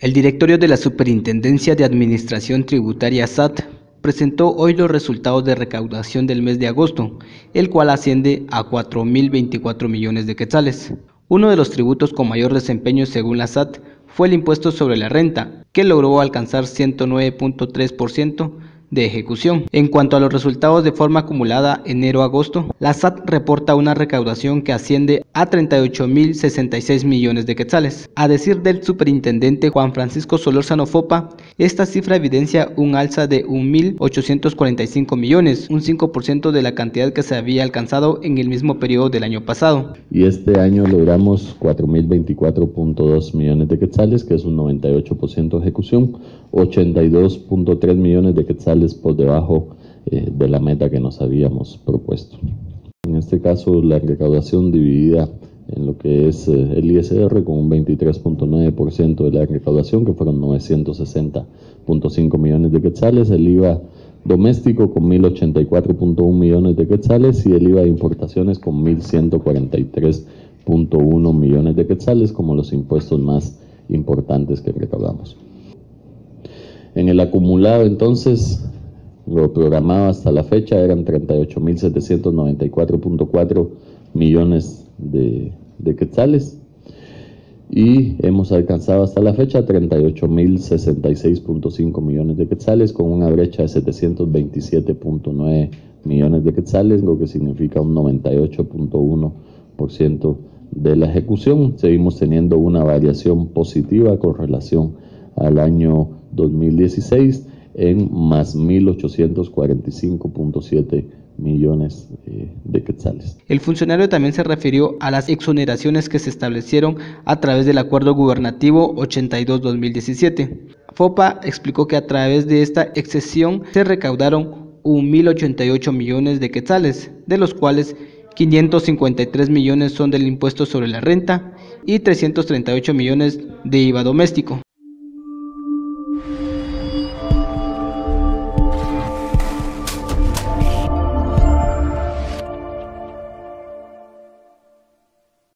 El directorio de la Superintendencia de Administración Tributaria SAT presentó hoy los resultados de recaudación del mes de agosto, el cual asciende a 4.024 millones de quetzales. Uno de los tributos con mayor desempeño según la SAT fue el impuesto sobre la renta, que logró alcanzar 109.3% de ejecución. En cuanto a los resultados de forma acumulada enero-agosto, la SAT reporta una recaudación que asciende a 38.066 millones de quetzales. A decir del superintendente Juan Francisco Solórzano Fopa, esta cifra evidencia un alza de 1.845 millones, un 5% de la cantidad que se había alcanzado en el mismo periodo del año pasado. Y este año logramos 4.024.2 millones de quetzales, que es un 98% de ejecución, 82.3 millones de quetzales por debajo eh, de la meta que nos habíamos propuesto. En este caso, la recaudación dividida en lo que es eh, el ISR con un 23.9% de la recaudación, que fueron 960.5 millones de quetzales, el IVA doméstico con 1.084.1 millones de quetzales y el IVA de importaciones con 1.143.1 millones de quetzales como los impuestos más importantes que recaudamos. En el acumulado entonces, lo programado hasta la fecha eran 38.794.4 millones de, quetzales y hemos alcanzado hasta la fecha 38.066.5 millones de quetzales con una brecha de 727.9 millones de quetzales, lo que significa un 98.1% de la ejecución. Seguimos teniendo una variación positiva con relación al año 2016 en más 1.845.7 millones eh, de quetzales. El funcionario también se refirió a las exoneraciones que se establecieron a través del Acuerdo Gubernativo 82-2017. FOPA explicó que a través de esta excesión se recaudaron 1.088 millones de quetzales, de los cuales 553 millones son del impuesto sobre la renta y 338 millones de IVA doméstico.